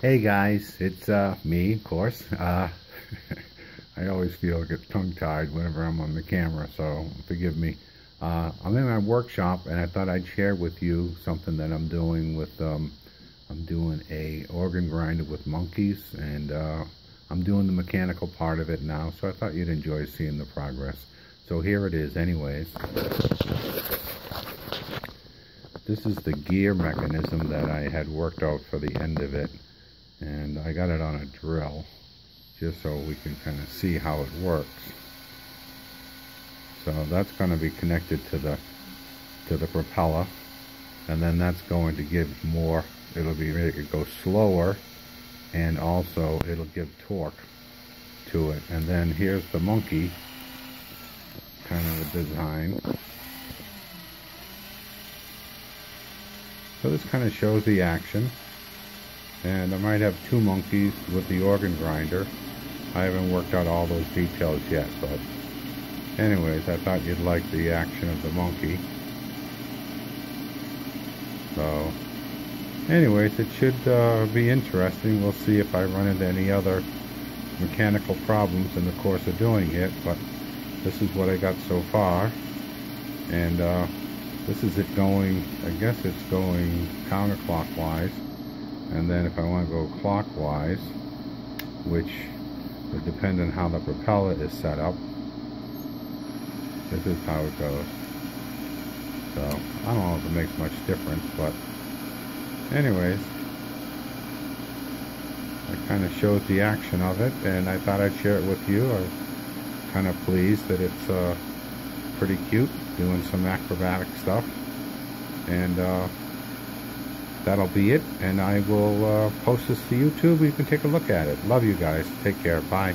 Hey guys, it's uh, me, of course. Uh, I always feel get tongue-tied whenever I'm on the camera, so forgive me. Uh, I'm in my workshop, and I thought I'd share with you something that I'm doing with. Um, I'm doing a organ grinder with monkeys, and uh, I'm doing the mechanical part of it now. So I thought you'd enjoy seeing the progress. So here it is, anyways. This is the gear mechanism that I had worked out for the end of it and I got it on a drill just so we can kind of see how it works. So that's going to be connected to the to the propeller and then that's going to give more it'll be it go slower and also it'll give torque to it. And then here's the monkey kind of a design. So this kind of shows the action and I might have two monkeys with the organ grinder. I haven't worked out all those details yet, but anyways, I thought you'd like the action of the monkey. So, anyways, it should uh, be interesting. We'll see if I run into any other mechanical problems in the course of doing it, but this is what I got so far. And uh, this is it going, I guess it's going counterclockwise and then if I want to go clockwise which would depend on how the propeller is set up this is how it goes. So I don't know if it makes much difference but anyways it kind of shows the action of it and I thought I'd share it with you. I'm kind of pleased that it's uh, pretty cute doing some acrobatic stuff. And uh, that'll be it. And I will uh, post this to YouTube. You can take a look at it. Love you guys. Take care. Bye.